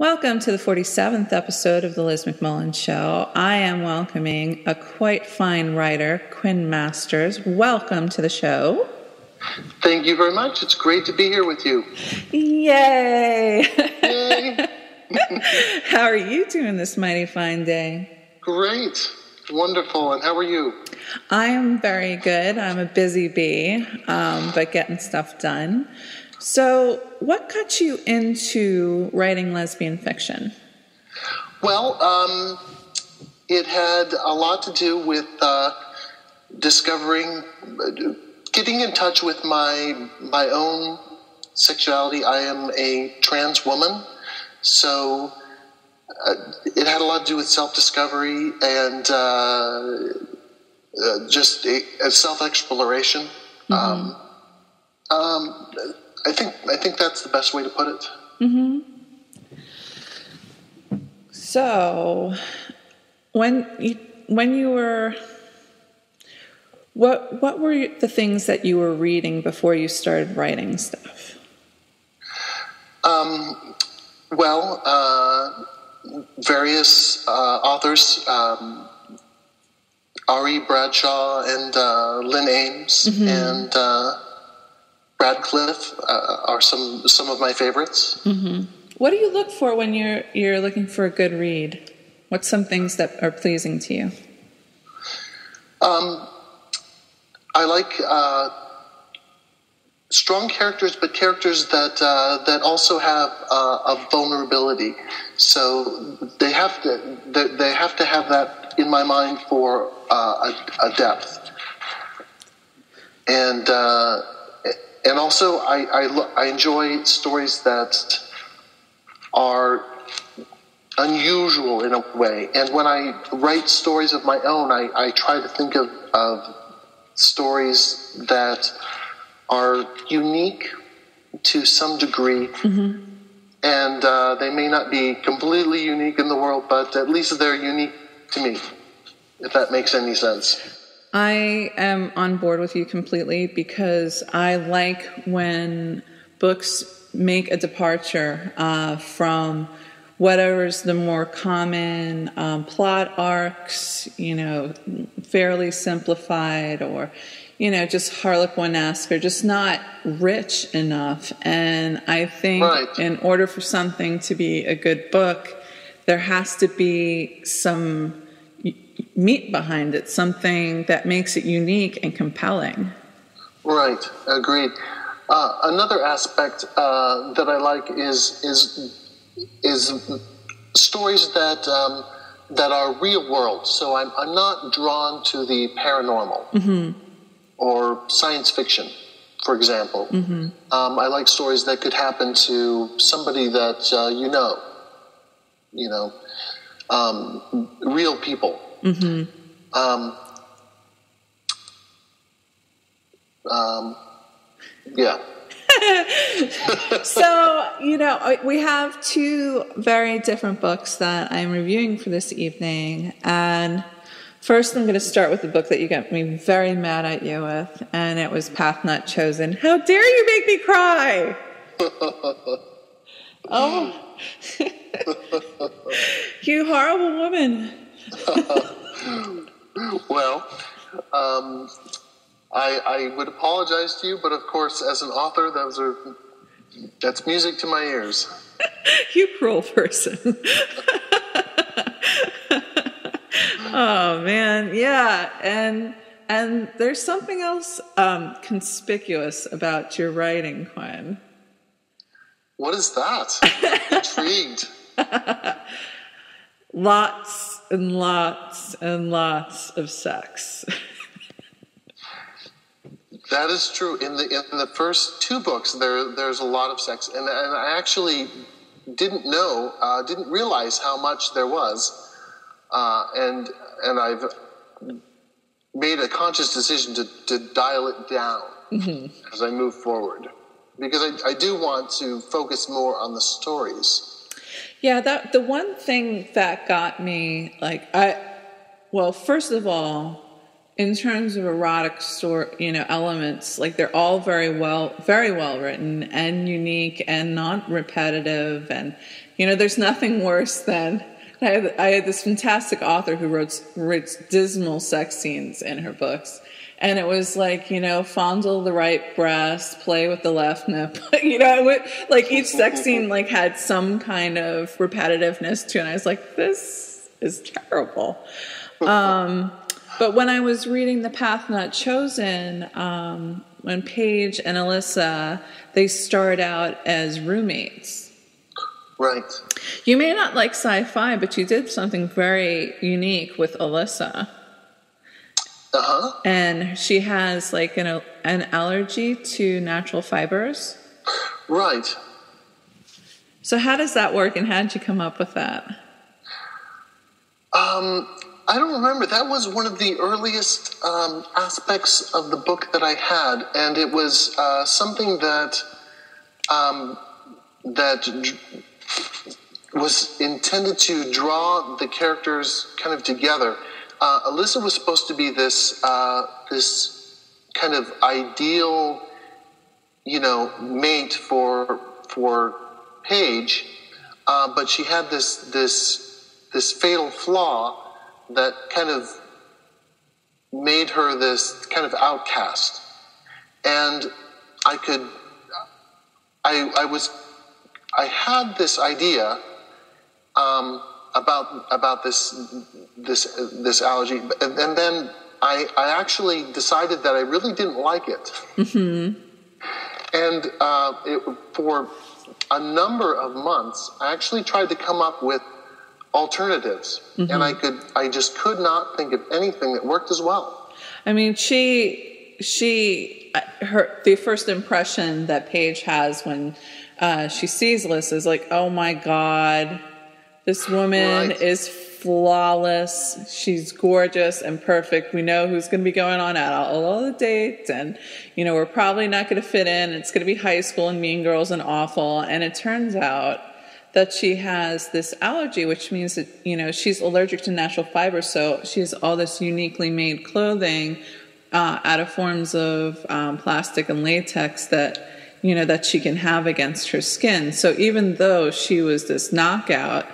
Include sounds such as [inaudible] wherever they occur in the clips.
Welcome to the 47th episode of The Liz McMullen Show. I am welcoming a quite fine writer, Quinn Masters. Welcome to the show. Thank you very much. It's great to be here with you. Yay! Yay. [laughs] How are you doing this mighty fine day? great. Wonderful. And how are you? I am very good. I'm a busy bee, um, but getting stuff done. So, what got you into writing lesbian fiction? Well, um, it had a lot to do with uh, discovering, getting in touch with my my own sexuality. I am a trans woman, so uh, it had a lot to do with self discovery and uh, uh, just a, a self exploration. Um, um, I think I think that's the best way to put it. Mhm. So, when you when you were what what were the things that you were reading before you started writing stuff? Um, well, uh, various uh, authors, um, Ari Bradshaw and uh, Lynn Ames and uh, Radclyffe uh, are some some of my favorites. What do you look for when you're you're looking for a good read? What's some things that are pleasing to you? Um, I like uh, strong characters, but characters that uh, that also have uh, a vulnerability. So they have to they, they have to have that in my mind for uh, a, a depth, and uh, and also I I, I enjoy stories that are unusual in a way. And when I write stories of my own, I, I try to think of, of stories that are unique to some degree. And uh, they may not be completely unique in the world, but at least they're unique to me, if that makes any sense. I am on board with you completely because I like when books make a departure uh, from whatever's the more common um, plot arcs, you know, fairly simplified or, you know, just Harlequin-esque or just not rich enough. And I think Right. in order for something to be a good book, there has to be some meat behind it, something that makes it unique and compelling. Right, agreed. Uh, another aspect uh, that I like is is is stories that um, that are real world. So I'm I'm not drawn to the paranormal or science fiction, for example. Um, I like stories that could happen to somebody that uh, you know, you know, um, real people. Um, um, yeah. [laughs] So, you know, we have two very different books that I'm reviewing for this evening. And first, I'm going to start with the book that you got me very mad at you with, and it was Path Not Chosen. How dare you make me cry! [laughs] oh, [laughs] you horrible woman. [laughs] Well, um, I, I would apologize to you, but of course, as an author, those are that's music to my ears. [laughs] You cruel person. [laughs] oh man, yeah, and and there's something else um, conspicuous about your writing, Quinn. What is that? I'm intrigued. Lots and lots and lots of sex. That is true. In the in the first two books, there there's a lot of sex, and and I actually didn't know, uh, didn't realize how much there was, uh, and and I've made a conscious decision to, to dial it down as I move forward, because I, I do want to focus more on the stories. Yeah, that the one thing that got me like I well, first of all, in terms of erotic story, you know, elements, like they're all very well, very well written and unique and not repetitive. And, you know, there's nothing worse than I had, I had this fantastic author who wrote, writes dismal sex scenes in her books. And it was like, you know, fondle the right breast, play with the left nip. [laughs] you know, would, like each sex scene like had some kind of repetitiveness to it. And I was like, this is terrible. Um, but when I was reading The Path Not Chosen, um, when Paige and Alyssa, they start out as roommates. Right. You may not like sci-fi, but you did something very unique with Alyssa. Uh-huh. And she has like an, an allergy to natural fibers. Right. So how does that work and how did you come up with that? Um, I don't remember. That was one of the earliest um, aspects of the book that I had, and it was uh, something that um, that was intended to draw the characters kind of together. Uh, Alyssa was supposed to be this uh, this kind of ideal, you know, mate for for Paige, uh, but she had this this this fatal flaw that kind of made her this kind of outcast. And I could, I, I was, I had this idea um, about about this this this allergy, and, and then I I actually decided that I really didn't like it. Mm-hmm. And uh, it, for a number of months, I actually tried to come up with alternatives mm-hmm. and i could i just could not think of anything that worked as well i mean she she her the first impression that paige has when uh, she sees liz is like oh my god this woman right. is flawless she's gorgeous and perfect we know who's going to be going on at all, all the dates and you know we're probably not going to fit in it's going to be high school and mean girls and awful and it turns out that she has this allergy, which means that, you know, she's allergic to natural fibers. So she has all this uniquely made clothing uh, out of forms of um, plastic and latex that, you know, that she can have against her skin. So even though she was this knockout,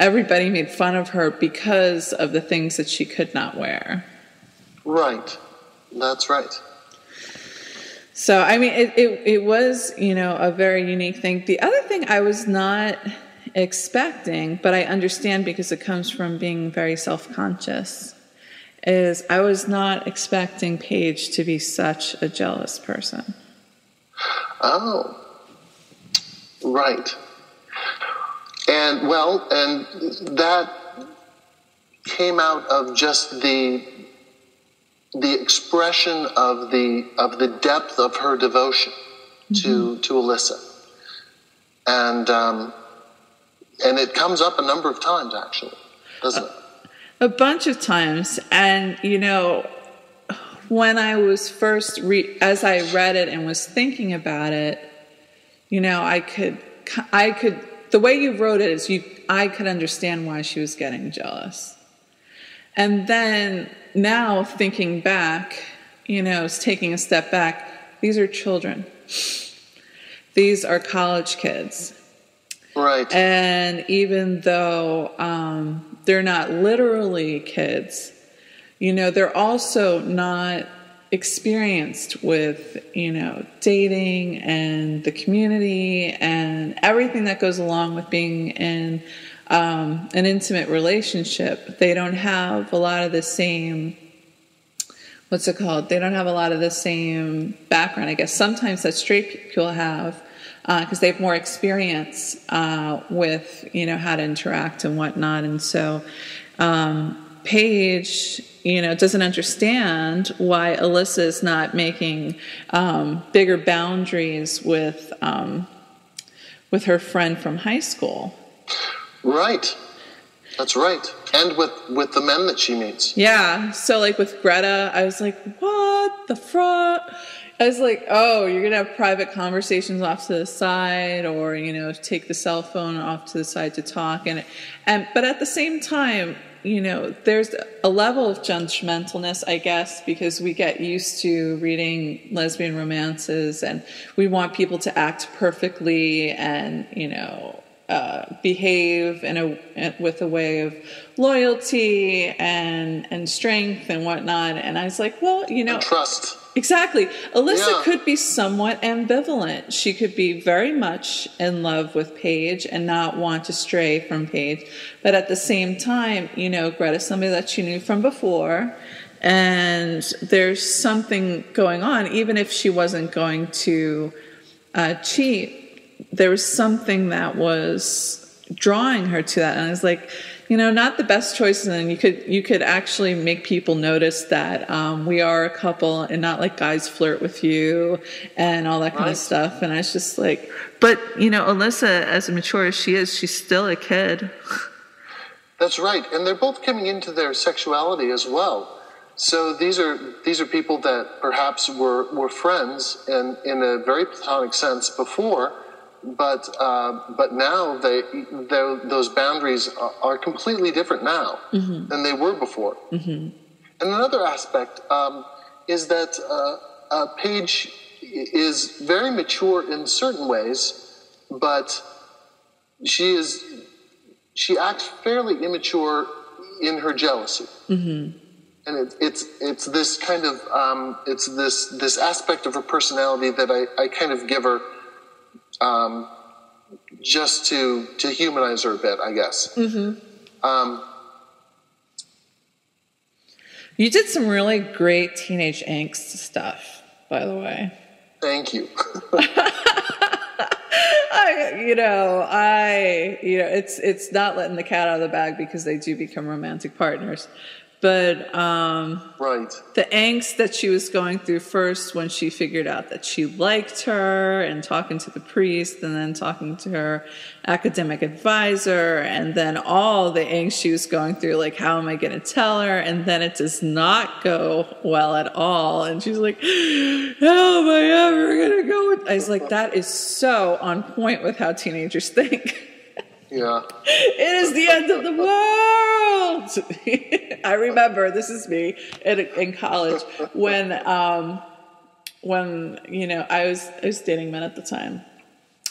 everybody made fun of her because of the things that she could not wear. Right. That's right. So, I mean, it, it, it was, you know, a very unique thing. The other thing I was not expecting, but I understand because it comes from being very self conscious, is I was not expecting Paige to be such a jealous person. Oh, right. And well, and that came out of just the the expression of the of the depth of her devotion mm-hmm. to to Alyssa, and um, and it comes up a number of times actually, doesn't it? A bunch of times, and you know, when I was first re- as I read it and was thinking about it, you know, I could I could the way you wrote it is you I could understand why she was getting jealous. And then now thinking back, you know, taking a step back, these are children. These are college kids. Right. And even though um, they're not literally kids, you know, they're also not experienced with, you know, dating and the community and everything that goes along with being in um, an intimate relationship, they don't have a lot of the same what's it called? They don't have a lot of the same background. I guess sometimes that straight people have because uh, they have more experience uh, with you know how to interact and whatnot, and so um, Paige, you know, doesn't understand why Alyssa is not making um, bigger boundaries with um, with her friend from high school. Right. That's right. And with with the men that she meets. Yeah. So like with Greta, I was like, what the fuck? I was like, oh, you're gonna have private conversations off to the side, or you know, take the cell phone off to the side to talk, and and but at the same time, you know, there's a level of judgmentalness, I guess, because we get used to reading lesbian romances and we want people to act perfectly and, you know, uh, behave in a with a way of loyalty and and strength and whatnot. And I was like, well, you know, and trust. Exactly. Alyssa Yeah. could be somewhat ambivalent. She could be very much in love with Paige and not want to stray from Paige. But at the same time, you know, Greta's somebody that she knew from before. And there's something going on, even if she wasn't going to uh, cheat, there was something that was drawing her to that. And I was like, you know, not the best choices. And you could you could actually make people notice that um, we are a couple, and not like guys flirt with you and all that kind Right. of stuff. And I was just like, but you know, Alyssa, as mature as she is, she's still a kid. That's right, and they're both coming into their sexuality as well. So these are these are people that perhaps were were friends and in a very platonic sense before, but uh, but now they those boundaries are, completely different now than they were before. And another aspect um, is that uh, uh, Paige is very mature in certain ways, but she is she acts fairly immature in her jealousy. Mm-hmm. And it, it's it's this kind of um, it's this this aspect of her personality that I, I kind of give her um, just to to humanize her a bit, I guess. Mm-hmm. Um, You did some really great teenage angst stuff, by the way. thank you. [laughs] I, you know, I, you know, it's it's not letting the cat out of the bag because they do become romantic partners, but um, right. the angst that she was going through first when she figured out that she liked her and talking to the priest and then talking to her academic advisor and then all the angst she was going through like how am i going to tell her? And then it does not go well at all. And she's like how am i ever going to go with i was like that is so on point with how teenagers think [laughs] Yeah. it is the end of the world. [laughs] I remember this is me in, in college when um, when you know I was I was dating men at the time.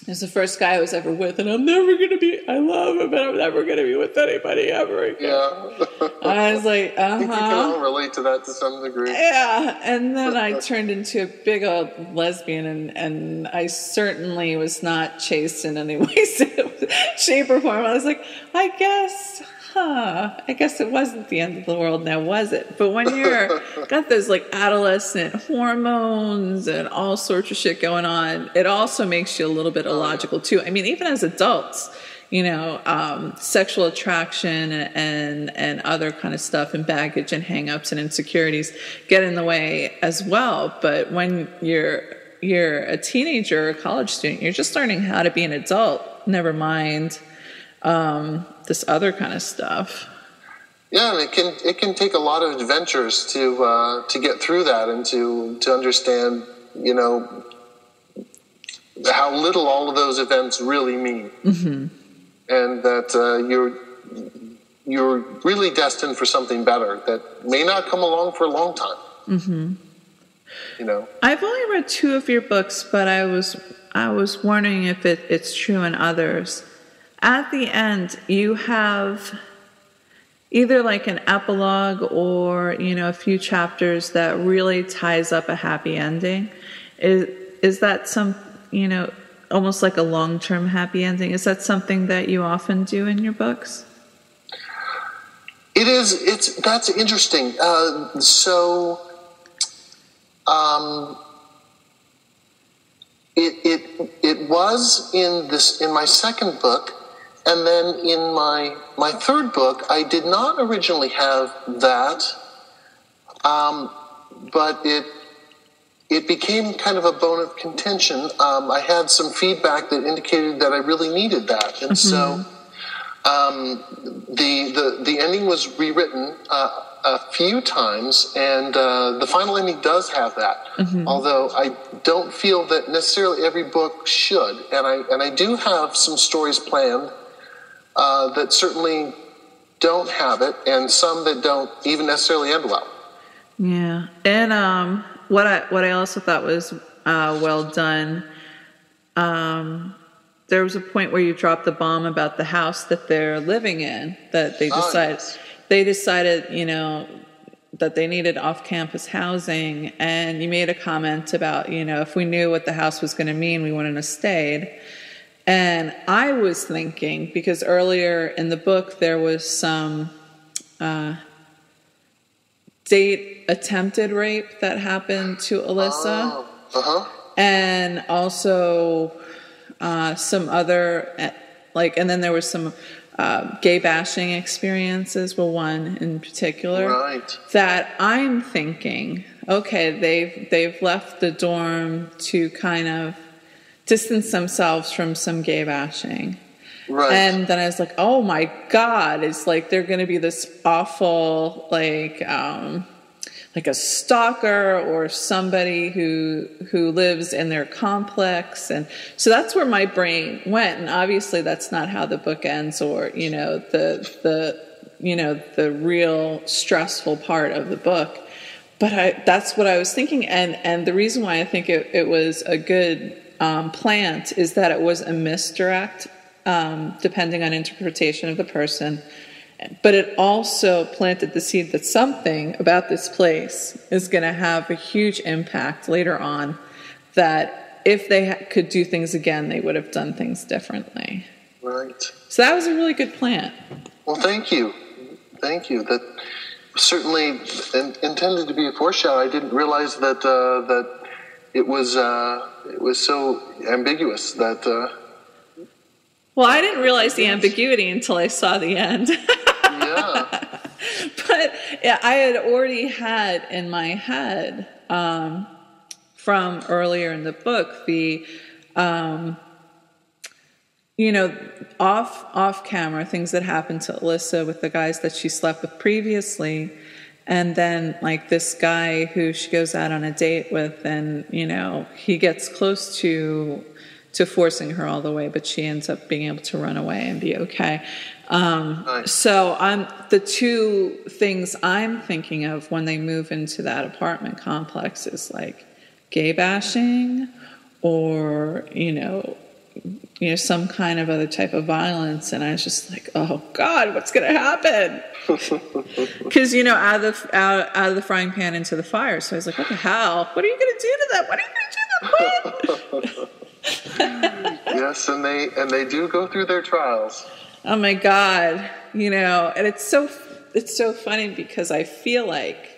It was the first guy I was ever with, and I'm never gonna be. I love him, but I'm never gonna be with anybody ever again. Yeah. I was like, uh [laughs] I think we can all relate to that to some degree. Yeah, and then I [laughs] turned into a big old lesbian, and, and I certainly was not chaste in any [laughs] way, shape, or form. I was like, I guess, huh? I guess it wasn't the end of the world now, was it? But when you're [laughs] got those like adolescent hormones and all sorts of shit going on, it also makes you a little bit illogical too. I mean, even as adults you know, um, sexual attraction and and other kind of stuff and baggage and hangups and insecurities get in the way as well. But when you're you're a teenager or a college student, you're just learning how to be an adult. Never mind um, this other kind of stuff. Yeah, and it can it can take a lot of adventures to uh, to get through that and to to understand, you know, how little all of those events really mean, mm-hmm. and that uh, you're you're really destined for something better that may not come along for a long time. Mm-hmm. You know, I've only read two of your books, but I was I was wondering if it, it's true in others. At the end, you have either like an epilogue or you know a few chapters that really ties up a happy ending. Is is that some you know almost like a long term happy ending? Is that something that you often do in your books? it is. It's that's interesting. Uh, so. Um, it, it it was in this in my second book and then in my my third book i did not originally have that um, but it it became kind of a bone of contention. Um, i had some feedback that indicated that i really needed that. And so um, the, the the ending was rewritten uh, a few times, and uh, the final ending does have that. Although I don't feel that necessarily every book should, and I and I do have some stories planned uh, that certainly don't have it, and some that don't even necessarily end well. Yeah, and um, what I what I also thought was uh, well done. Um, there was a point where you dropped the bomb about the house that they're living in. That they Oh, decided yes. they decided, you know, that they needed off-campus housing, and you made a comment about, you know, if we knew what the house was going to mean, we wouldn't have stayed. And I was thinking because earlier in the book there was some uh, date attempted rape that happened to Alyssa Oh, uh huh. and also uh, some other uh, like and then there was some uh, gay bashing experiences well one in particular Right. that i'm thinking okay they've they've left the dorm to kind of distance themselves from some gay bashing. Right. and then I was like, oh my God, it's like they're going to be this awful, like, um, like a stalker or somebody who who lives in their complex. And so that's where my brain went. And obviously that's not how the book ends or you know the the you know the real stressful part of the book. But I, that's what I was thinking. And and the reason why I think it, it was a good um, plant is that it was a misdirect um, depending on interpretation of the person but it also planted the seed that something about this place is going to have a huge impact later on that if they could do things again they would have done things differently right. so that was a really good plant Well, thank you. Thank you. That certainly in, intended to be a foreshadow. I didn't realize that uh, that it was uh, it was so ambiguous that. Uh, well i didn't realize the ambiguity until i saw the end [laughs] yeah. but yeah, I had already had in my head um, from earlier in the book the, um, you know, off off camera things that happened to Alyssa with the guys that she slept with previously, and then like this guy who she goes out on a date with, and you know he gets close to to forcing her all the way, but she ends up being able to run away and be okay. Um, Right. So I'm the two things I'm thinking of when they move into that apartment complex is like gay bashing, or you know, you know some kind of other type of violence. And I was just like, oh God, what's going to happen? [laughs] Because you know, out of the out, out of the frying pan into the fire. So I was like, what the hell? What are you going to do to them? What are you going to do to them? [laughs] yes, and they and they do go through their trials. Oh my God. You know, and it's so it's so funny because I feel like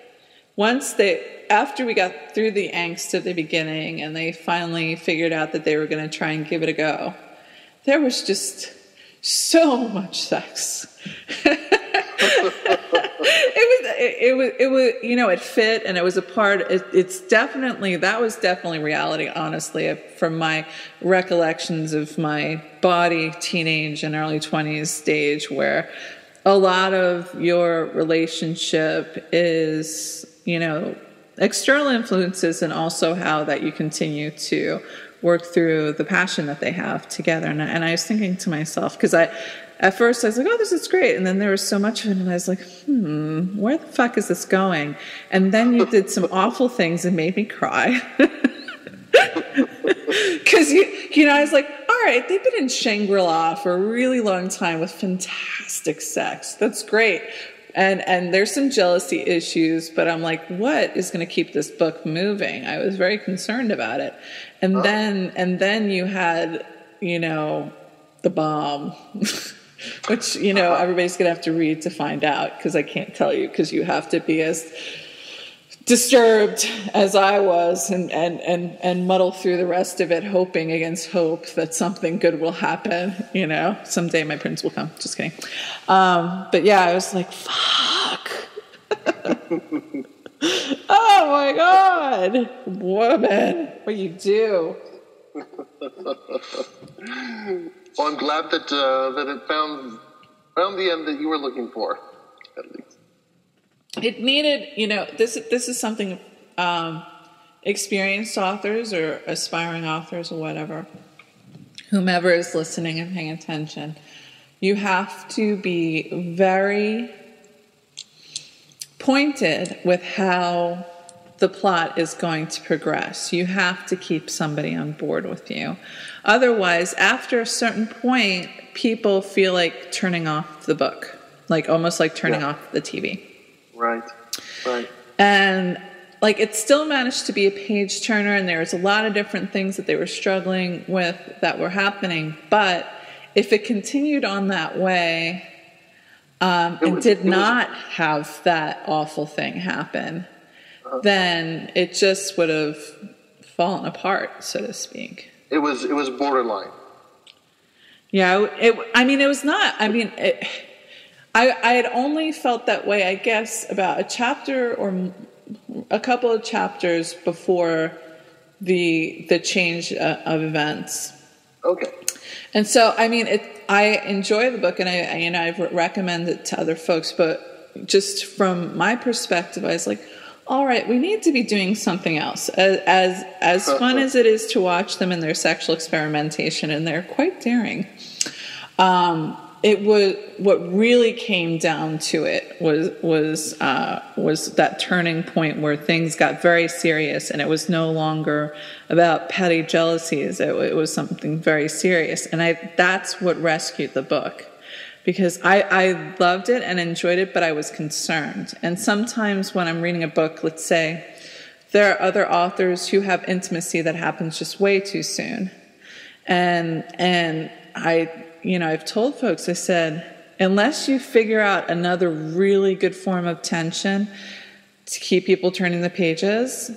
once they after we got through the angst of the beginning and they finally figured out that they were going to try and give it a go, there was just so much sex. [laughs] it was it, it was it was you know it fit and it was a part it, it's definitely that was definitely reality honestly from my recollections of my body teenage and early 20s stage where a lot of your relationship is you know external influences and also how that you continue to work through the passion that they have together and I, and I was thinking to myself because I at first I was like, oh, this is great. And then there was so much of it, and I was like, hmm, where the fuck is this going? And then you did some awful things and made me cry. [laughs] Because, you, you know, I was like, all right, they've been in Shangri La for a really long time with fantastic sex. That's great. And, and there's some jealousy issues, but I'm like, what is going to keep this book moving? I was very concerned about it. And oh. then, and then you had, you know, the bomb. [laughs] which you know uh-huh. everybody's gonna have to read to find out because I can't tell you because you have to be as disturbed as I was and, and, and, and muddle through the rest of it, hoping against hope that something good will happen. You know, someday my prince will come. Just kidding. Um, but yeah, I was like, fuck. [laughs] oh my God, woman, what you do? Well, I'm glad that uh, that it found found the end that you were looking for, at least. It needed you know this this is something um, experienced authors or aspiring authors or whatever whomever is listening and paying attention You have to be very pointed with how the plot is going to progress. You have to keep somebody on board with you. Otherwise, after a certain point, people feel like turning off the book, like almost like turning Yeah. off the TV. Right. Right. And like it still managed to be a page turner, and there was a lot of different things that they were struggling with that were happening. But if it continued on that way, um, and was- did it was- not have that awful thing happen, Uh-huh. then it just would have fallen apart, so to speak. It was it was borderline. Yeah, it, I mean, it was not. I mean, it, I I had only felt that way, I guess, about a chapter or a couple of chapters before the the change uh, of events. Okay. And so, I mean, it, I enjoy the book, and I, I you know I've recommended it to other folks, but just from my perspective, I was like, all right, we need to be doing something else. As as, as fun as it is to watch them in their sexual experimentation, and they're quite daring. Um, it was what really came down to it was was uh, was that turning point where things got very serious, and it was no longer about petty jealousies. It, it was something very serious, and I that's what rescued the book because I, I loved it and enjoyed it, but I was concerned. And sometimes when I'm reading a book, let's say there are other authors who have intimacy that happens just way too soon, and and I you know I've told folks I said unless you figure out another really good form of tension to keep people turning the pages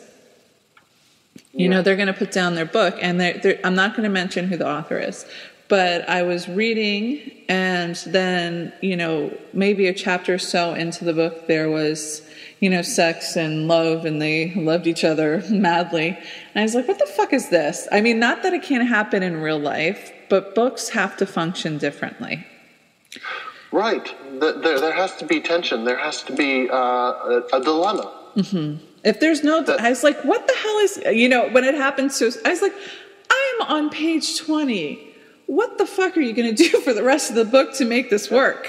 you know they're going to put down their book and they're, they're, i'm not going to mention who the author is. But i was reading and then you know maybe a chapter or so into the book there was you know sex and love and they loved each other [laughs] madly. And i was like what the fuck is this? I mean not that it can't happen in real life but books have to function differently Right. There, there has to be tension. There has to be uh, a, a dilemma. If there's no, That- I was like, what the hell is, you know, when it happens to, us, I was like, I am on page 20. What the fuck are you going to do [laughs] for the rest of the book to make this work?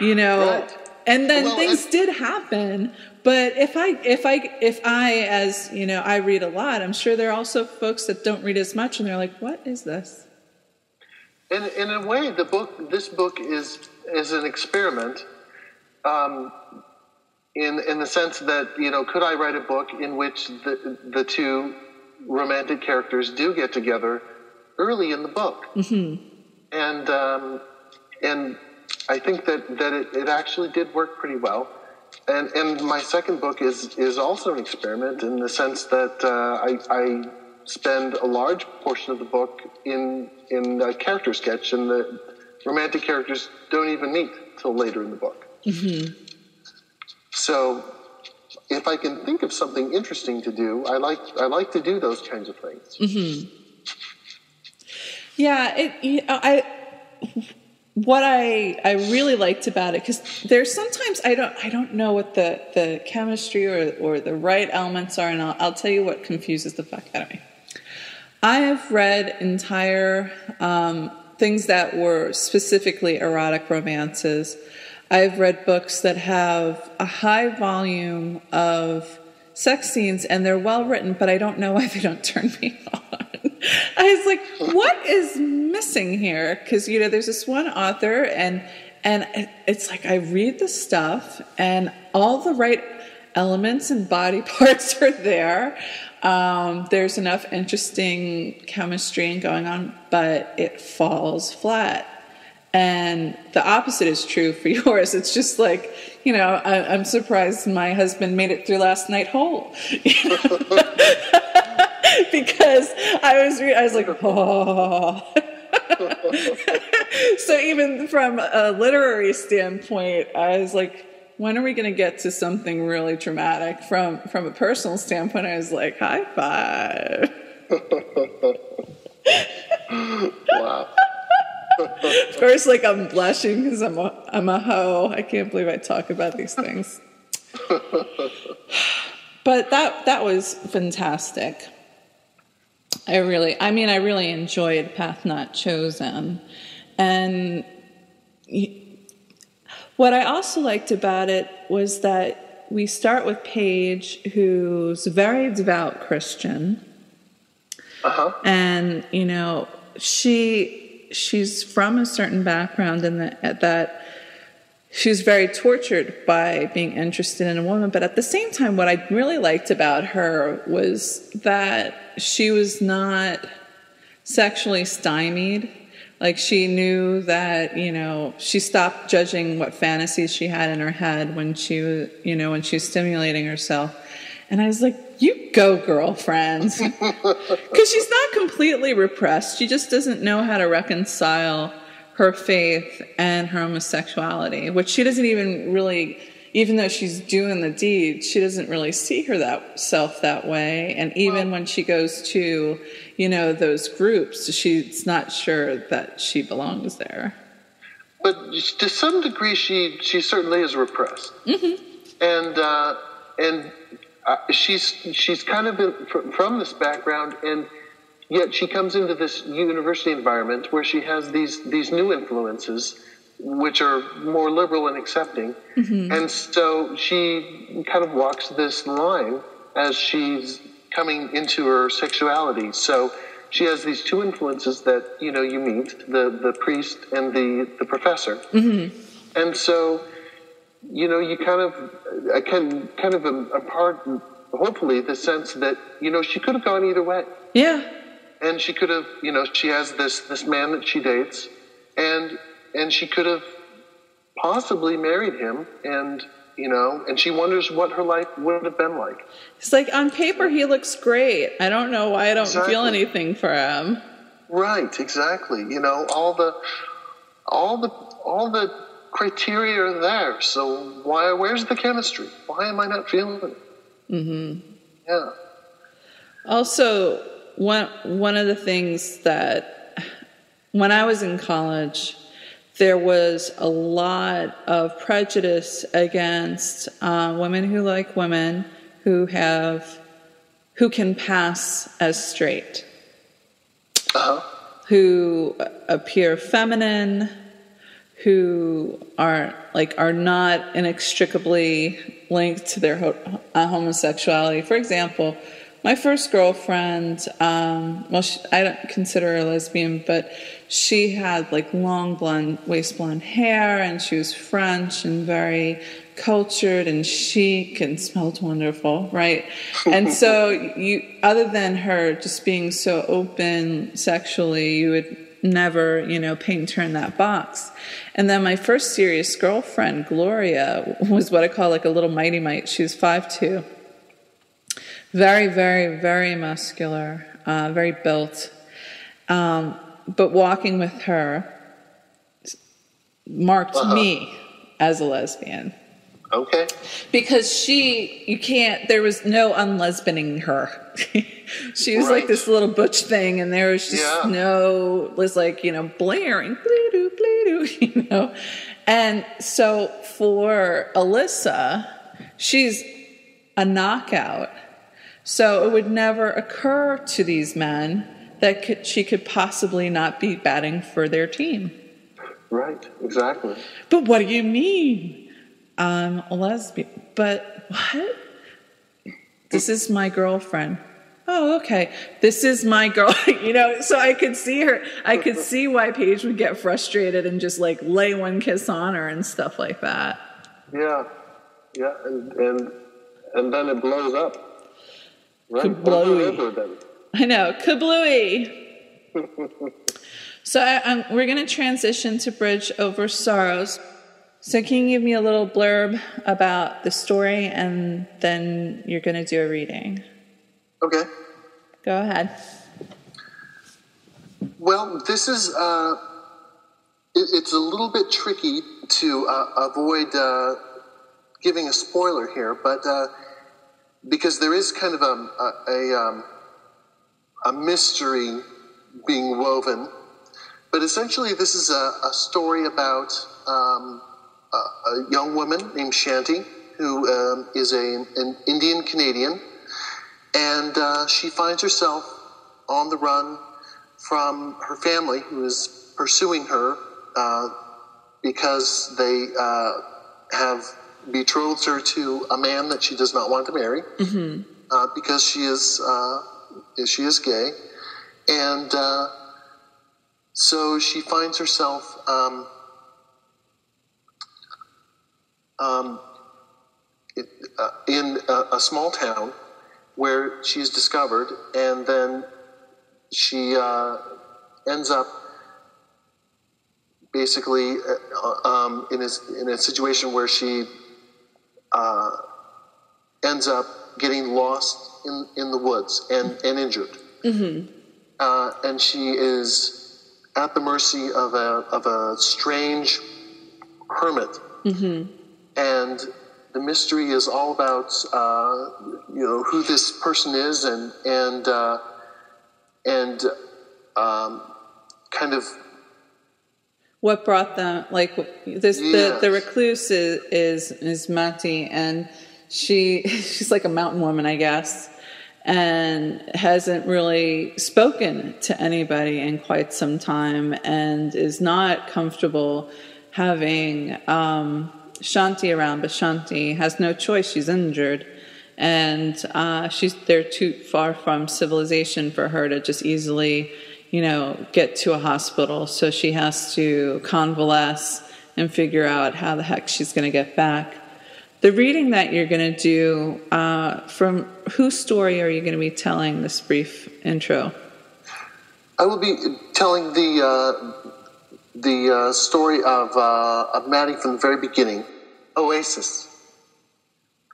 You know, Right. and then Well, things did happen. But if I, if I, if I, as you know, I read a lot, I'm sure there are also folks that don't read as much and they're like, what is this? In, in a way, the book, this book is is an experiment, um, in in the sense that you know, could I write a book in which the the two romantic characters do get together early in the book, mm-hmm. and um, and I think that that it, it actually did work pretty well. And and my second book is is also an experiment in the sense that uh, I, I spend a large portion of the book in in a character sketch, and the romantic characters don't even meet till later in the book. Mm-hmm. So, if I can think of something interesting to do, I like I like to do those kinds of things. Mm-hmm. Yeah, it. you know, I what I I really liked about it because there's sometimes I don't I don't know what the the chemistry or or the right elements are, and I'll, I'll tell you what confuses the fuck out of me. I have read entire um, things that were specifically erotic romances. I've read books that have a high volume of sex scenes and they're well written, but I don't know why they don't turn me on. [laughs] I was like, what is missing here? Because you know, there's this one author, and and it's like I read the stuff, and all the right elements and body [laughs] parts are there. Um, there's enough interesting chemistry and going on, but it falls flat. And the opposite is true for [laughs] yours. It's just like, you know, I, I'm surprised my husband made it through last night whole. [laughs] because I was, re- I was like, oh. [laughs] so even from a literary standpoint, I was like, when are we going to get to something really dramatic? From from a personal standpoint, I was like, high five. [laughs] Wow. Of course, like I'm blushing because I'm a I'm a hoe. I can't believe I talk about these things. [sighs] but that that was fantastic. I really, I mean, I really enjoyed Path Not Chosen, and what I also liked about it was that we start with Paige, who's a very devout Christian. Uh-huh. And, you know, she she's from a certain background and that that she's very tortured by being interested in a woman. But at the same time, what I really liked about her was that she was not sexually stymied. Like she knew that, you know, she stopped judging what fantasies she had in her head when she was, you know, when she was stimulating herself. And I was like, you go, girlfriend. [laughs] Because she's not completely repressed. She just doesn't know how to reconcile her faith and her homosexuality, which she doesn't even really, even though she's doing the deed, she doesn't really see her that self that way. And even when she goes to, you know, those groups, she's not sure that she belongs there. But to some degree, she she certainly is repressed, Mm-hmm. and uh, and uh, she's she's kind of been fr- from this background, and yet she comes into this university environment where she has these these new influences, which are more liberal and accepting, mm-hmm. and so she kind of walks this line as she's coming into her sexuality. So she has these two influences that you know you meet the the priest and the the professor, mm-hmm. and so you know, you kind of, I can kind of impart, hopefully, the sense that you know she could have gone either way, Yeah. and she could have, you know, she has this this man that she dates, and and she could have possibly married him, and you know, and she wonders what her life would have been like. It's like on paper, he looks great. I don't know why I don't feel anything for him. Right, exactly. You know, all the, all the, all the criteria are there. So why? Where's the chemistry? Why am I not feeling it? Mm-hmm. Yeah. Also, one one of the things that when I was in college, there was a lot of prejudice against uh, women who like women who have who can pass as straight, Uh-huh. who appear feminine, who are like are not inextricably linked to their ho- uh, homosexuality. For example, my first girlfriend, um, well, she, I don't consider her a lesbian, but she had like long blonde, waist blonde hair, and she was French and very cultured and chic and smelled wonderful, right? and so [laughs] you, other than her just being so open sexually, you would never, you know, paint her in that box. And then my first serious girlfriend, Gloria, was what I call like a little mighty mite. She was five two, very, very, very muscular, uh, very built. Um, but walking with her marked Uh-huh. me as a lesbian Okay. because she you can't there was no unlesbianing her [laughs] she was like this little butch thing and there was just Yeah. no was like you know blaring bleedoo bleedoo [laughs] you know and so for alyssa she's a knockout so it would never occur to these men that could, she could possibly not be batting for their team Right. Exactly. but what do you mean? I'm a lesbian. But what? This is my girlfriend. Oh, okay. This is my girl. [laughs] you know, so I could see her. I could see why Paige would get frustrated and just like lay one kiss on her and stuff like that. Yeah. Yeah. And and and then it blows up. Kablooey. [laughs] I know. Kablooey. [laughs] so I, we're going to transition to Bridge Over Sorrows. So can you give me a little blurb about the story and then you're going to do a reading? Okay. Go ahead. Well, this is uh, it, it's a little bit tricky to uh, avoid uh, giving a spoiler here, but uh, because there is kind of a a, a, um, a mystery being woven. But essentially, this is a, a story about um, a, a young woman named Shanti, who um, is a, an Indian Canadian, and uh, she finds herself on the run from her family, who is pursuing her uh, because they uh, have betrothed her to a man that she does not want to marry uh, because she is uh, she is gay, and uh, so she finds herself um, um, uh, in a, a small town where she is discovered, and then she uh, ends up basically uh, um, in, a, in a situation where she uh, ends up getting lost in, in the woods and, and injured. Uh, and she is at the mercy of a, of a strange hermit. And the mystery is all about, uh, you know, who this person is and, and, uh, and um, kind of What brought them like this? The, the recluse is, is is Mati, and she [laughs] she's like a mountain woman, I guess, and hasn't really spoken to anybody in quite some time, and is not comfortable having um, Shanti around. But Shanti has no choice; she's injured. And uh, she's they're too far from civilization for her to just easily you know, get to a hospital. So she has to convalesce and figure out how the heck she's going to get back. The reading that you're going to do, uh, from whose story are you going to be telling this brief intro? I will be telling the uh, the uh, story of uh, of Mati from the very beginning. Oasis.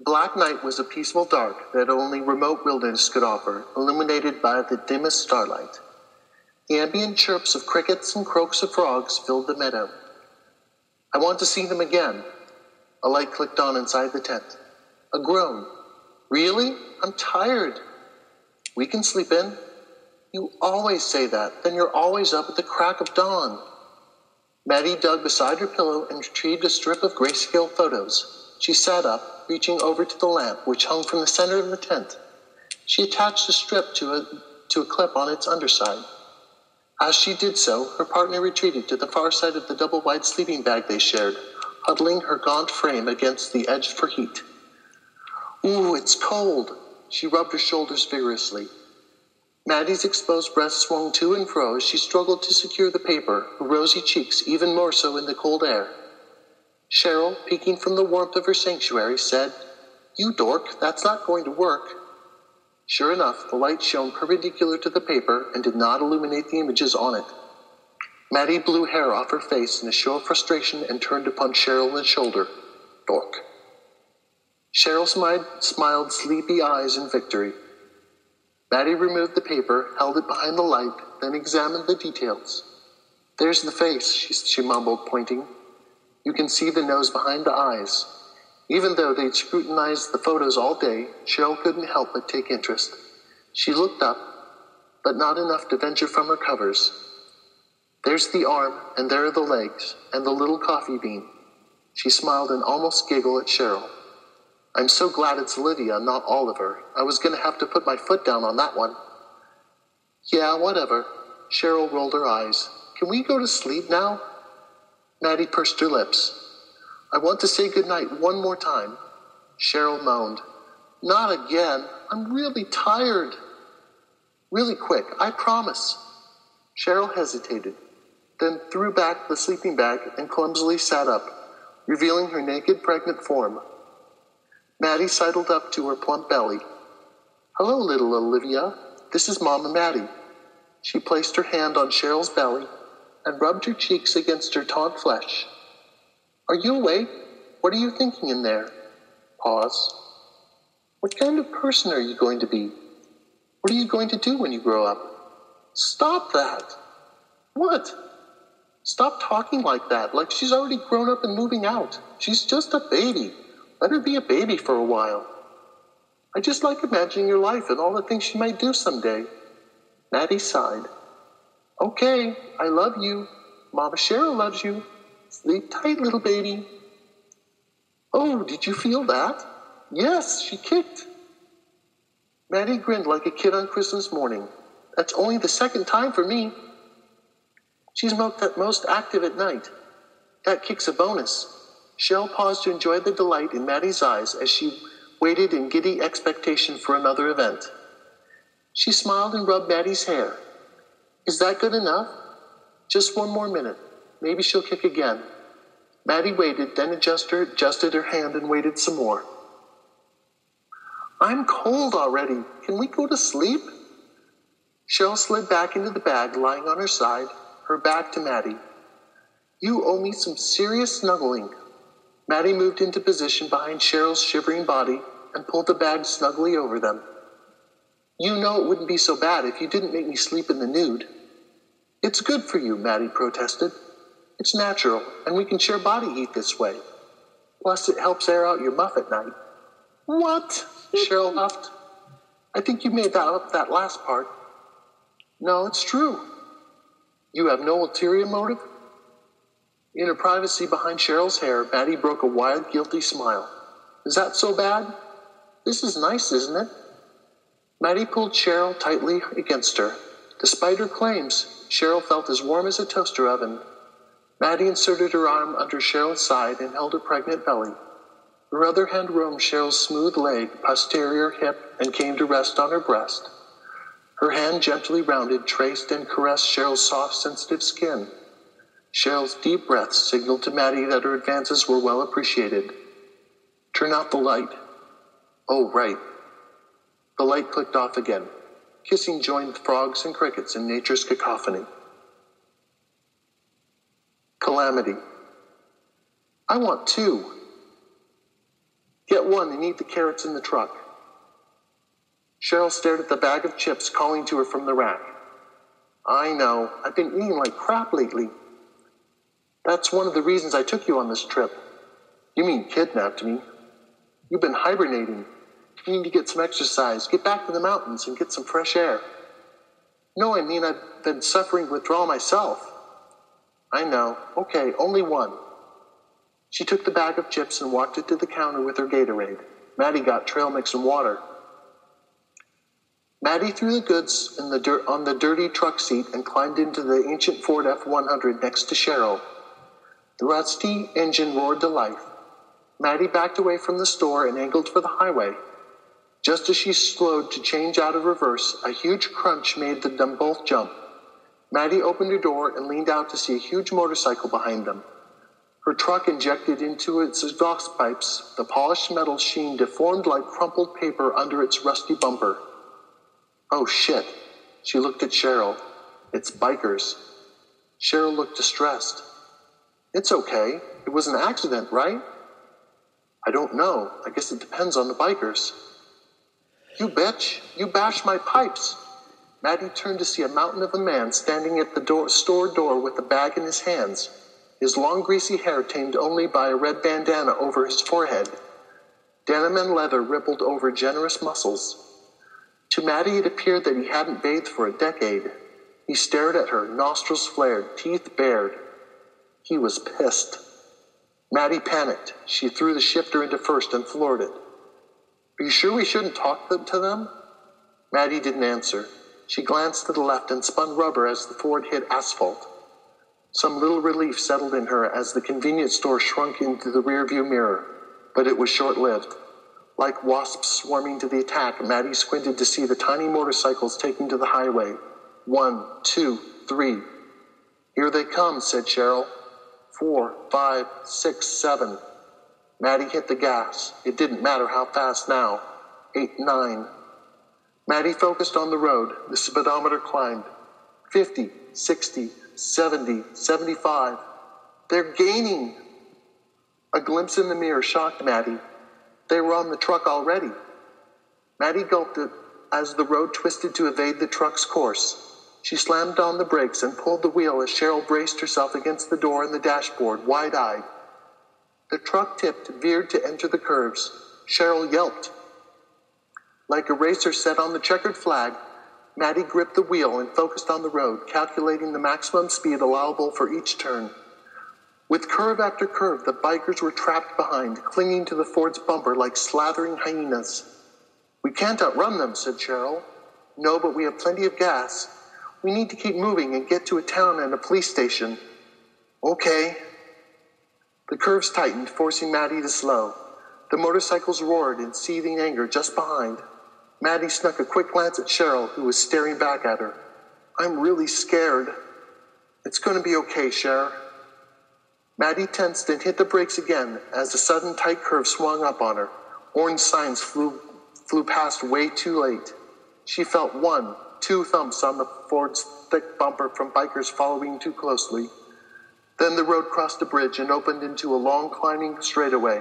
Black night was a peaceful dark that only remote wilderness could offer, illuminated by the dimmest starlight. The ambient chirps of crickets and croaks of frogs filled the meadow. I want to see them again. A light clicked on inside the tent. A groan. Really? I'm tired. We can sleep in. You always say that. Then you're always up at the crack of dawn. Mati dug beside her pillow and retrieved a strip of grayscale photos. She sat up, reaching over to the lamp which hung from the center of the tent. She attached the strip to a, to a clip on its underside. As she did so, her partner retreated to the far side of the double wide sleeping bag they shared, huddling her gaunt frame against the edge for heat. Ooh, it's cold. She rubbed her shoulders vigorously. Mati's exposed breast swung to and fro as she struggled to secure the paper, her rosy cheeks even more so in the cold air. Cheryl, peeking from the warmth of her sanctuary, said, You dork, that's not going to work. Sure enough, the light shone perpendicular to the paper and did not illuminate the images on it. Mati blew hair off her face in a show of frustration and turned upon the shoulder. Dork. Cheryl smiled, smiled sleepy eyes in victory. Mati removed the paper, held it behind the light, then examined the details. There's the face, she, she mumbled, pointing. You can see the nose behind the eyes. Even though they'd scrutinized the photos all day, Cheryl couldn't help but take interest. She looked up, but not enough to venture from her covers. There's the arm, and there are the legs, and the little coffee bean. She smiled and almost giggled at Cheryl. I'm so glad it's Lydia, not Oliver. I was going to have to put my foot down on that one. Yeah, whatever. Cheryl rolled her eyes. Can we go to sleep now? Mati pursed her lips. I want to say goodnight one more time. Cheryl moaned. Not again. I'm really tired. Really quick, I promise. Cheryl hesitated, then threw back the sleeping bag and clumsily sat up, revealing her naked, pregnant form. Mati sidled up to her plump belly. Hello, little Olivia. This is Mama Mati. She placed her hand on Cheryl's belly and rubbed her cheeks against her taut flesh. Are you awake? What are you thinking in there? Pause. What kind of person are you going to be? What are you going to do when you grow up? Stop that. What? Stop talking like that, like she's already grown up and moving out. She's just a baby. Let her be a baby for a while. I just like imagining your life and all the things she might do someday. Mati sighed. Okay, I love you. Mama Cheryl loves you. Sleep tight, little baby. Oh, did you feel that? Yes, she kicked. Mati grinned like a kid on Christmas morning. That's only the second time for me. She's most active at night. That kick's a bonus. Cheryl paused to enjoy the delight in Mati's eyes as she waited in giddy expectation for another event. She smiled and rubbed Mati's hair. Is that good enough? Just one more minute. Maybe she'll kick again. Mati waited, then adjusted, adjusted her hand and waited some more. I'm cold already. Can we go to sleep? Cheryl slid back into the bag lying on her side, her back to Mati. You owe me some serious snuggling. Mati moved into position behind Cheryl's shivering body and pulled the bag snugly over them. You know it wouldn't be so bad if you didn't make me sleep in the nude. It's good for you, Mati protested. It's natural, and we can share body heat this way. Plus, it helps air out your muff at night. What? Cheryl laughed. I think you made that up that last part. No, it's true. You have no ulterior motive? In her privacy behind Cheryl's hair, Mati broke a wild, guilty smile. Is that so bad? This is nice, isn't it? Mati pulled Cheryl tightly against her. Despite her claims, Cheryl felt as warm as a toaster oven. Mati inserted her arm under Cheryl's side and held her pregnant belly. Her other hand roamed Cheryl's smooth leg, posterior hip, and came to rest on her breast. Her hand gently rounded, traced, and caressed Cheryl's soft, sensitive skin. Cheryl's deep breaths signaled to Mati that her advances were well appreciated. Turn out the light. Oh, right. The light clicked off again. Kissing joined frogs and crickets in nature's cacophony. Calamity. I want two. Get one and eat the carrots in the truck. Cheryl stared at the bag of chips calling to her from the rack. I know. I've been eating like crap lately. That's one of the reasons I took you on this trip. You mean kidnapped me. You've been hibernating. You need to get some exercise, get back to the mountains, and get some fresh air. No, I mean, I've been suffering withdrawal myself. I know. Okay, only one. She took the bag of chips and walked it to the counter with her Gatorade. Mati got trail mix and water. Mati threw the goods in the dirt, on the dirty truck seat and climbed into the ancient Ford F 100 next to Cheryl. The rusty engine roared to life. Mati backed away from the store and angled for the highway. Just as she slowed to change out of reverse, a huge crunch made them both jump. Mati opened her door and leaned out to see a huge motorcycle behind them. Her truck injected into its exhaust pipes, the polished metal sheen deformed like crumpled paper under its rusty bumper. Oh shit. She looked at Cheryl. It's bikers. Cheryl looked distressed. It's okay. It was an accident, right? I don't know. I guess it depends on the bikers. You bitch! You bashed my pipes! Mati turned to see a mountain of a man standing at the door, store door with a bag in his hands, his long greasy hair tamed only by a red bandana over his forehead. Denim and leather rippled over generous muscles. To Mati, it appeared that he hadn't bathed for a decade. He stared at her, nostrils flared, teeth bared. He was pissed. Mati panicked. She threw the shifter into first and floored it. Are you sure we shouldn't talk to them? Mati didn't answer. She glanced to the left and spun rubber as the Ford hit asphalt. Some little relief settled in her as the convenience store shrunk into the rearview mirror, but it was short lived. Like wasps swarming to the attack, Mati squinted to see the tiny motorcycles taking to the highway. One, two, three. Here they come, said Cheryl. Four, five, six, seven. Mati hit the gas. It didn't matter how fast now. Eight, nine. Mati focused on the road. The speedometer climbed. 50, 60, 70, 75. They're gaining. A glimpse in the mirror shocked Mati. They were on the truck already. Mati gulped as the road twisted to evade the truck's course. She slammed on the brakes and pulled the wheel as Cheryl braced herself against the door in the dashboard, wide eyed. The truck tipped, veered to enter the curves. Cheryl yelped. Like a racer set on the checkered flag, Mati gripped the wheel and focused on the road, calculating the maximum speed allowable for each turn. With curve after curve, the bikers were trapped behind, clinging to the Ford's bumper like slathering hyenas. We can't outrun them, said Cheryl. No, but we have plenty of gas. We need to keep moving and get to a town and a police station. Okay, The curves tightened, forcing Mati to slow. The motorcycles roared in seething anger just behind. Mati snuck a quick glance at Cheryl, who was staring back at her. I'm really scared. It's going to be okay, Cher. Mati tensed and hit the brakes again as the sudden tight curve swung up on her. Orange signs flew, flew past way too late. She felt one, two thumps on the Ford's thick bumper from bikers following too closely. Then the road crossed a bridge and opened into a long climbing straightaway.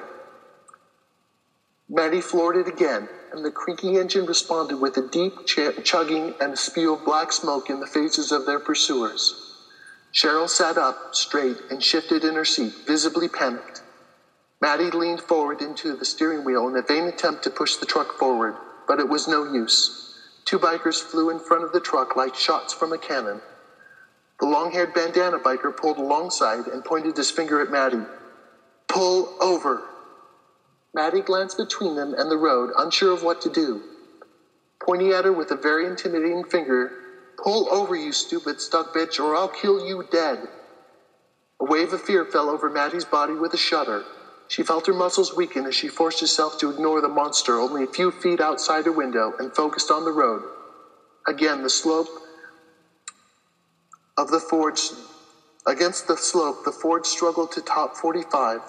Mati floored it again, and the creaking engine responded with a deep ch- chugging and a spew of black smoke in the faces of their pursuers. Cheryl sat up straight and shifted in her seat, visibly panicked. Mati leaned forward into the steering wheel in a vain attempt to push the truck forward, but it was no use. Two bikers flew in front of the truck like shots from a cannon. The long haired bandana biker pulled alongside and pointed his finger at Mati. Pull over. Mati glanced between them and the road, unsure of what to do. Pointing at her with a very intimidating finger, Pull over, you stupid stuck bitch, or I'll kill you dead. A wave of fear fell over Mati's body with a shudder. She felt her muscles weaken as she forced herself to ignore the monster only a few feet outside her window and focused on the road. Again, the slope of the Ford, against the slope, the Ford struggled to top 45.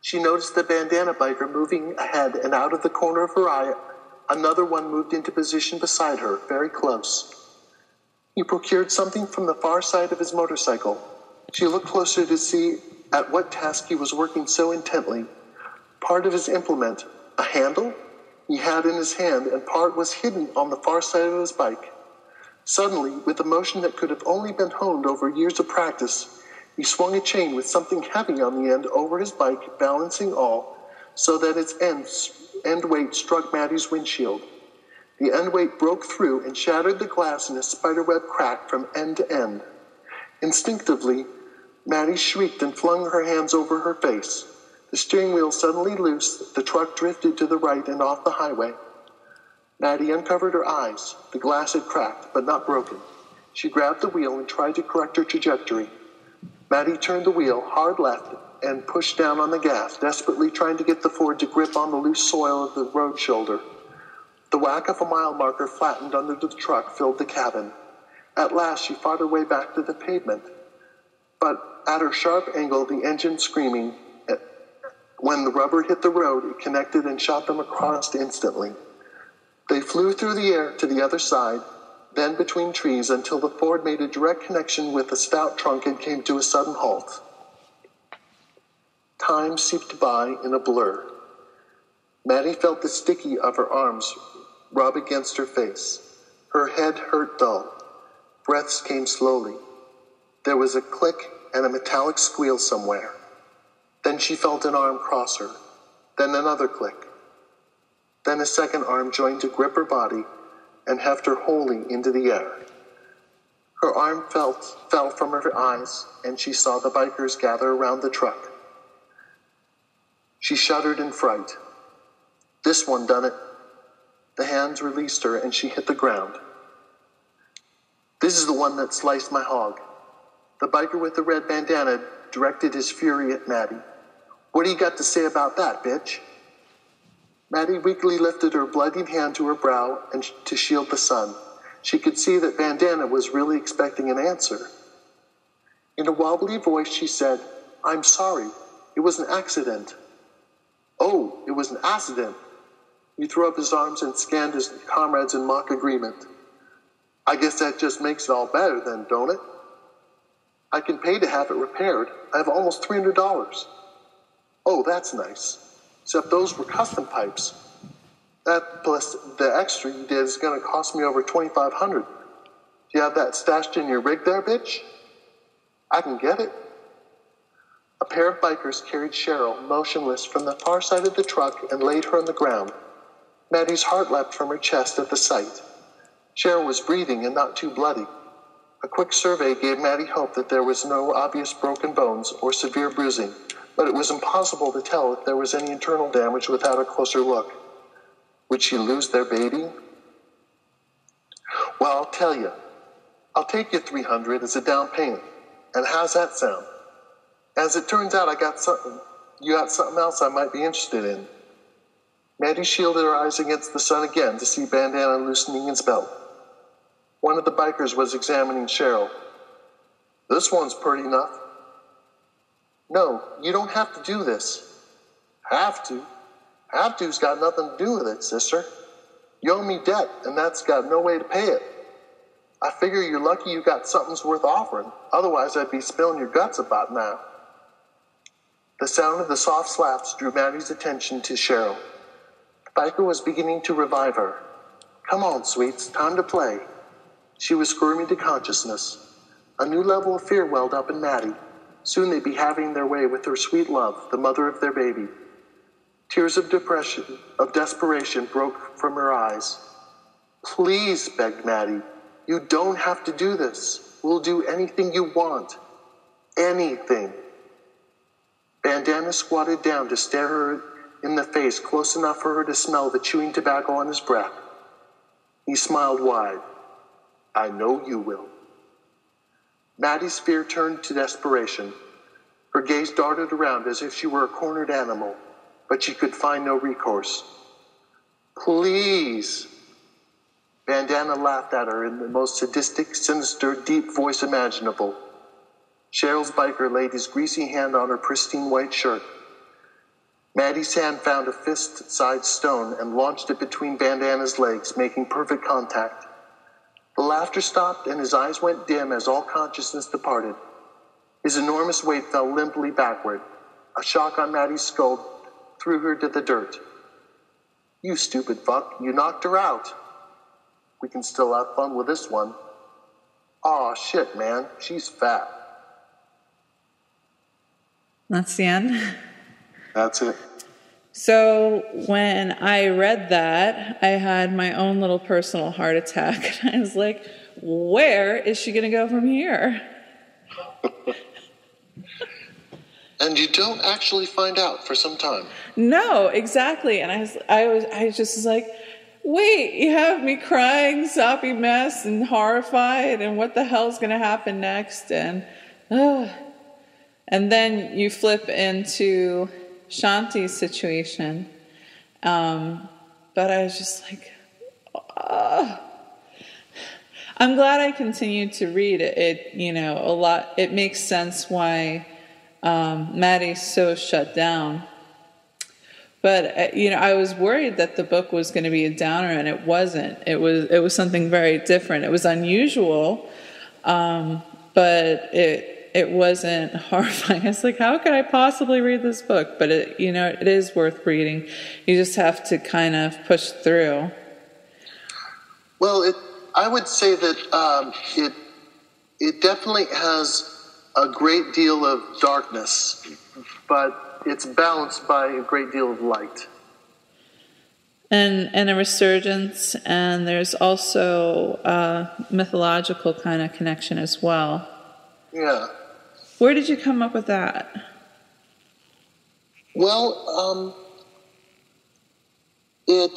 She noticed the bandana biker moving ahead, and out of the corner of her eye, another one moved into position beside her, very close. He procured something from the far side of his motorcycle. She looked closer to see at what task he was working so intently. Part of his implement, a handle, he had in his hand, and part was hidden on the far side of his bike. Suddenly, with a motion that could have only been honed over years of practice, he swung a chain with something heavy on the end over his bike, balancing all, so that its end, end weight struck Mati's windshield. The end weight broke through and shattered the glass in a spiderweb crack from end to end. Instinctively, Mati shrieked and flung her hands over her face. The steering wheel suddenly loose, the truck drifted to the right and off the highway. Mati uncovered her eyes. The glass had cracked, but not broken. She grabbed the wheel and tried to correct her trajectory. Mati turned the wheel hard left and pushed down on the gas, desperately trying to get the Ford to grip on the loose soil of the road shoulder. The whack of a mile marker flattened under the truck filled the cabin. At last, she fought her way back to the pavement. But at her sharp angle, the engine screaming. When the rubber hit the road, it connected and shot them across instantly. They flew through the air to the other side, then between trees until the Ford made a direct connection with a stout trunk and came to a sudden halt. Time seeped by in a blur. Mati felt the sticky of her arms rub against her face. Her head hurt dull. Breaths came slowly. There was a click and a metallic squeal somewhere. Then she felt an arm cross her. Then another click. Then a second arm joined to grip her body and heft her wholly into the air. Her arm felt, fell from her eyes, and she saw the bikers gather around the truck. She shuddered in fright. This one done it. The hands released her, and she hit the ground. This is the one that sliced my hog. The biker with the red bandana directed his fury at Mati. What do you got to say about that, bitch? Mati weakly lifted her bloodied hand to her brow and to shield the sun. She could see that Bandana was really expecting an answer. In a wobbly voice, she said, I'm sorry. It was an accident. Oh, it was an accident. He threw up his arms and scanned his comrades in mock agreement. I guess that just makes it all better, then, don't it? I can pay to have it repaired. I have almost $300. Oh, that's nice except those were custom pipes. That plus the extra you did is going to cost me over 2500 Do you have that stashed in your rig there, bitch? I can get it. A pair of bikers carried Cheryl motionless from the far side of the truck and laid her on the ground. Mati's heart leapt from her chest at the sight. Cheryl was breathing and not too bloody. A quick survey gave Mati hope that there was no obvious broken bones or severe bruising but it was impossible to tell if there was any internal damage without a closer look. Would she lose their baby? Well, I'll tell you. I'll take you 300 as a down payment. And how's that sound? As it turns out, I got something. You got something else I might be interested in. Mati shielded her eyes against the sun again to see Bandana loosening his belt. One of the bikers was examining Cheryl. This one's pretty enough. No, you don't have to do this. Have to? Have to's got nothing to do with it, sister. You owe me debt, and that's got no way to pay it. I figure you're lucky you got something's worth offering. Otherwise, I'd be spilling your guts about now. The sound of the soft slaps drew Mati's attention to Cheryl. Biker was beginning to revive her. Come on, sweets, time to play. She was squirming to consciousness. A new level of fear welled up in Mati. Soon they'd be having their way with her sweet love, the mother of their baby. Tears of depression, of desperation broke from her eyes. Please, begged Mati, you don't have to do this. We'll do anything you want. Anything. Bandana squatted down to stare her in the face close enough for her to smell the chewing tobacco on his breath. He smiled wide. I know you will. Mati's fear turned to desperation. Her gaze darted around as if she were a cornered animal, but she could find no recourse. Please. Bandana laughed at her in the most sadistic, sinister, deep voice imaginable. Cheryl's biker laid his greasy hand on her pristine white shirt. Mati's hand found a fist sized stone and launched it between Bandana's legs, making perfect contact. The laughter stopped and his eyes went dim as all consciousness departed. His enormous weight fell limply backward. A shock on Mati's skull threw her to the dirt. You stupid fuck, you knocked her out. We can still have fun with this one. Aw, shit, man, she's fat. That's the end. That's it. So when I read that, I had my own little personal heart attack. And [laughs] I was like, where is she going to go from here? [laughs] and you don't actually find out for some time. No, exactly. And I was, I was, I just was like, wait, you have me crying, soppy mess, and horrified, and what the hell's going to happen next? And, uh, and then you flip into Shanti's situation. Um, but I was just like, uh. I'm glad I continued to read it. It, you know, a lot, it makes sense why um, Mati's so shut down. But uh, you know, I was worried that the book was going to be a downer, and it wasn't. It was it was something very different. It was unusual, um, but it it wasn't [laughs] horrifying. It's like, how could I possibly read this book? But it, you know, it is worth reading. You just have to kind of push through. Well, it, I would say that um, it it definitely has a great deal of darkness, but it's balanced by a great deal of light. And and a resurgence, and there's also a mythological kind of connection as well. Yeah. Where did you come up with that? Well, um, it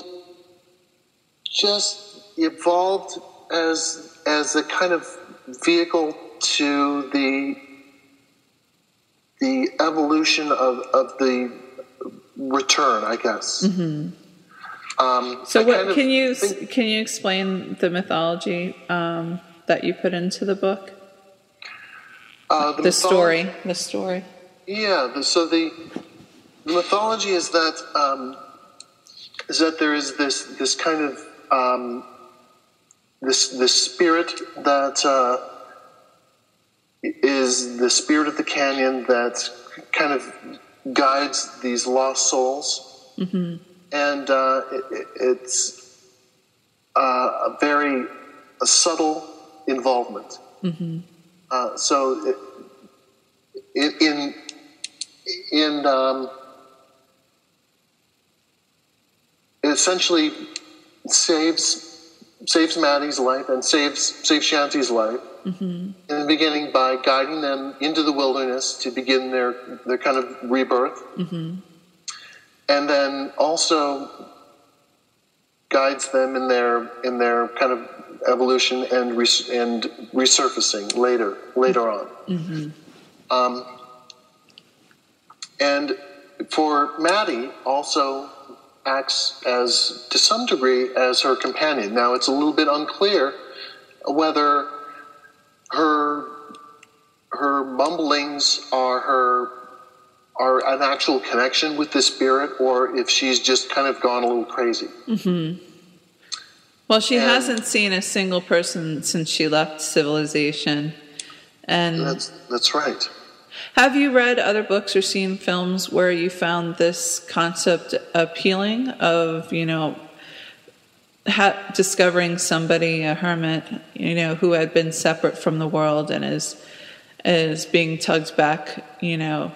just evolved as as a kind of vehicle to the the evolution of, of the return, I guess. Mm-hmm. Um, so, what can you think, can you explain the mythology um, that you put into the book? Uh, the, the story. The story. Yeah. The, so the, the mythology is that um, is that there is this this kind of um, this this spirit that uh, is the spirit of the canyon that kind of guides these lost souls, mm-hmm. and uh, it, it's uh, a very a subtle involvement. Mm-hmm. Uh, so it, in in um, it essentially saves saves Mati's life and saves saves Shanti's life mm-hmm. in the beginning by guiding them into the wilderness to begin their their kind of rebirth, mm-hmm. and then also guides them in their in their kind of evolution and res- and resurfacing later later on. Mm-hmm. Um, and for Mati also acts as to some degree as her companion. Now it's a little bit unclear whether her her mumblings are her are an actual connection with the spirit or if she's just kind of gone a little crazy. Mm-hmm. Well, she And- hasn't seen a single person since she left civilization. And That's that's right. have you read other books or seen films where you found this concept appealing of, you know, ha- discovering somebody, a hermit, you know, who had been separate from the world and is is being tugged back, you know.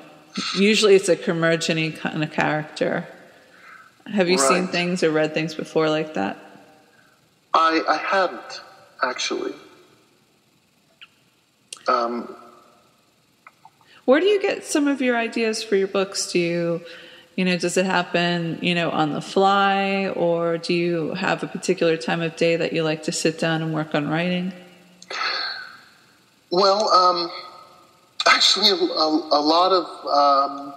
Usually it's a curmudgeon kind of character. Have you seen things or read things before like that? I I hadn't actually. Um, Where do you get some of your ideas for your books? Do you, you know, does it happen, you know, on the fly, or do you have a particular time of day that you like to sit down and work on writing? Well, um, [laughs] actually, a, a, a lot of um,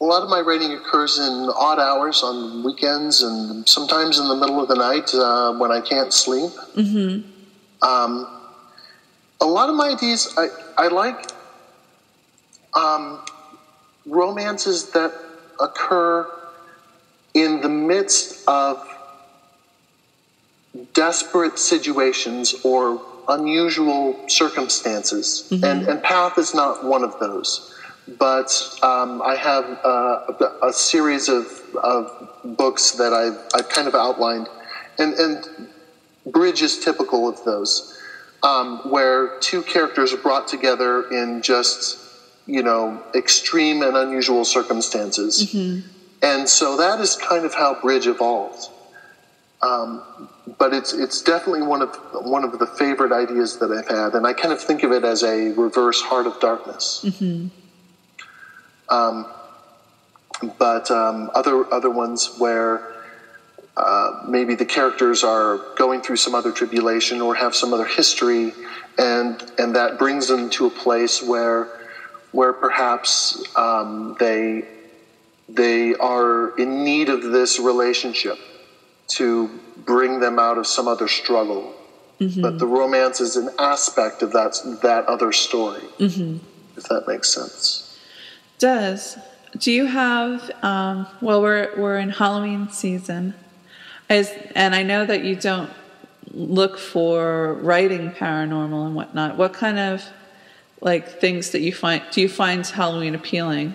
a lot of my writing occurs in odd hours on weekends and sometimes in the middle of the night uh, when I can't sleep. Mm-hmm. Um, a lot of my ideas, I, I like um, romances that occur in the midst of desperate situations or unusual circumstances. And, and Path is not one of those. But um, I have uh, a, series of, of books that I've, I've kind of outlined. And, and Bridge is typical of those, um, where two characters are brought together in just, you know, extreme and unusual circumstances. And so that is kind of how Bridge evolved. Um, but it's it's definitely one of one of the favorite ideas that I've had, and I kind of think of it as a reverse Heart of Darkness. Um, but um, other other ones where uh, maybe the characters are going through some other tribulation or have some other history, and and that brings them to a place where where perhaps um, they they are in need of this relationship to bring them out of some other struggle. But the romance is an aspect of that that other story, if that makes sense. Does do you have? Um, well, we're we're in Halloween season, Is, and I know that you don't look for writing paranormal and whatnot. What kind of like things that you find do you find Halloween appealing?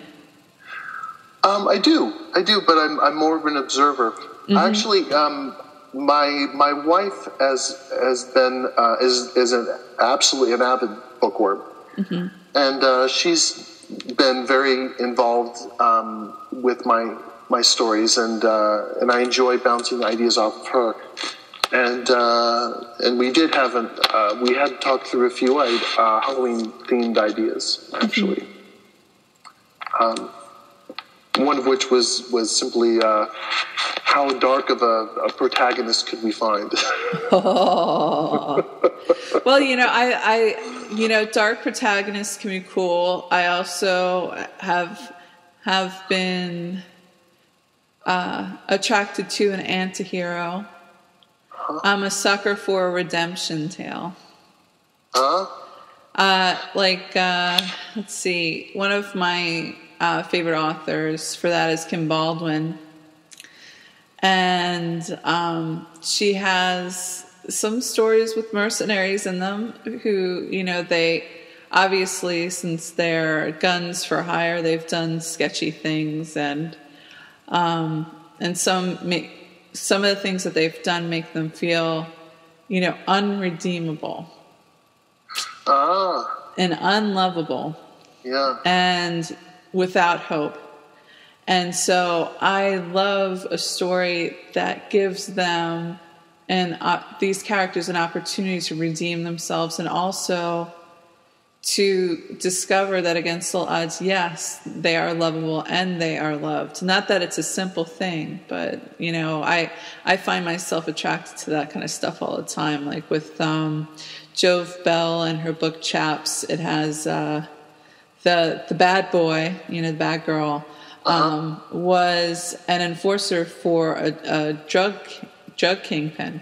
Um, I do, I do, but I'm, I'm more of an observer. Actually, um, my my wife has has been uh, is is an absolutely an avid bookworm, and uh, she's been very involved um, with my my stories, and uh, and I enjoy bouncing ideas off of her. And uh, and we did have an uh, we had talked through a few uh, Halloween themed ideas actually. Um, one of which was was simply uh, how dark of a, a protagonist could we find? [laughs] Well, you know, I, I, you know, dark protagonists can be cool. I also have have been uh, attracted to an anti-hero. I'm a sucker for a redemption tale. huh? Uh, like, uh, let's see, one of my uh, favorite authors for that is Kim Baldwin. And um, she has some stories with mercenaries in them who, you know, they obviously, since they're guns for hire, they've done sketchy things and um, and some make some of the things that they've done make them feel, you know, unredeemable Ah, and unlovable yeah. and without hope. And so I love a story that gives them and uh, these characters an opportunity to redeem themselves and also to discover that against all odds, yes, they are lovable and they are loved. Not that it's a simple thing, but you know, I I find myself attracted to that kind of stuff all the time. Like with um, Jove Belle and her book Chaps, it has uh, the the bad boy, you know, the bad girl, um, was an enforcer for a, a drug drug kingpin.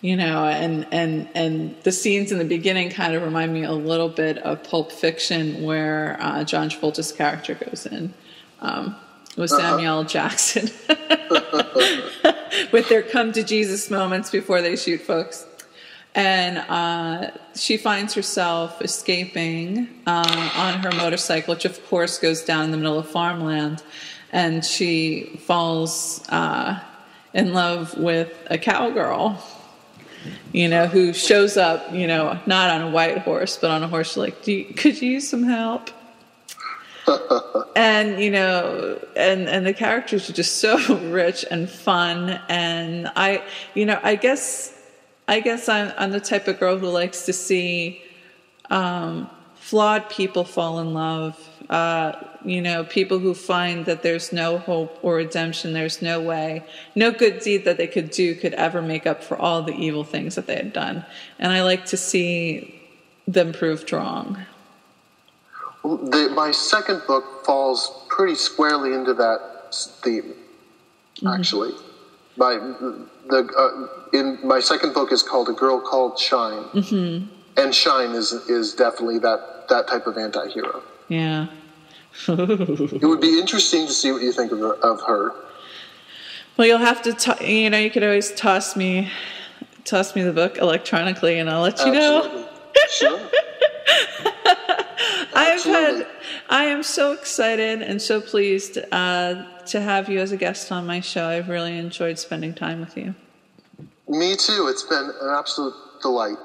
You know, and and and the scenes in the beginning kind of remind me a little bit of Pulp Fiction, where uh, John Travolta's character goes in um, with Samuel L. Jackson, [laughs] with their come to Jesus moments before they shoot folks and uh, she finds herself escaping uh, on her motorcycle, which of course goes down in the middle of farmland, and she falls uh, in love with a cowgirl. You know, who shows up, you know, not on a white horse, but on a horse like, you, could you use some help? [laughs] and you know and and the characters are just so [laughs] rich and fun and i you know i guess I guess I'm, I'm the type of girl who likes to see um, flawed people fall in love. Uh, you know, people who find that there's no hope or redemption, there's no way, no good deed that they could do could ever make up for all the evil things that they had done. And I like to see them proved wrong. The, my second book falls pretty squarely into that theme, actually. Mm-hmm. My the uh, in my second book is called A Girl Called Shine, mm-hmm. and Shine is is definitely that that type of anti-hero. Yeah. [laughs] it would be interesting to see what you think of, of her. Well, you'll have to, t- you know, you could always toss me, toss me the book electronically, and I'll let you Absolutely. know. sure. [laughs] I've had, I am so excited and so pleased uh, to have you as a guest on my show. I've really enjoyed spending time with you. Me too. It's been an absolute delight.